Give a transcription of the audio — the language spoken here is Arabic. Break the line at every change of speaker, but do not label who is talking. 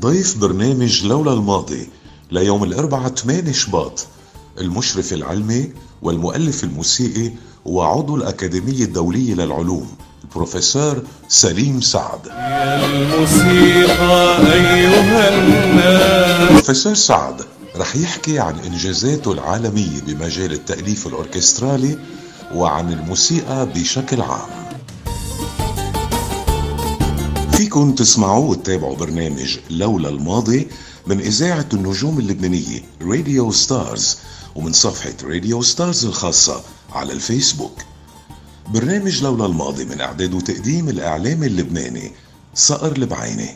ضيف برنامج لولا الماضي ليوم الأربعاء 8 شباط. المشرف العلمي والمؤلف الموسيقي وعضو الأكاديمية الدولية للعلوم البروفيسور سليم سعد.
يا الموسيقى أيها الناس.
بروفيسور سعد رح يحكي عن إنجازاته العالمية بمجال التأليف الأوركسترالي وعن الموسيقى بشكل عام. فيكن تسمعوا وتتابعوا برنامج لولا الماضي من إذاعة النجوم اللبنانية راديو ستارز ومن صفحة راديو ستارز الخاصة على الفيسبوك. برنامج لولا الماضي من إعداد وتقديم الإعلامي اللبناني صقر البعيني